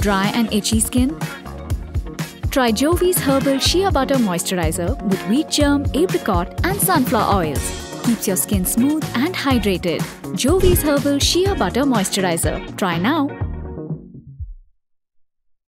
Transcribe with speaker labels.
Speaker 1: Dry and itchy skin? Try Jovees Herbal Shea Butter Moisturizer with wheat germ, apricot, and sunflower oils. Keeps your skin smooth and hydrated. Jovees Herbal Shea Butter Moisturizer. Try now.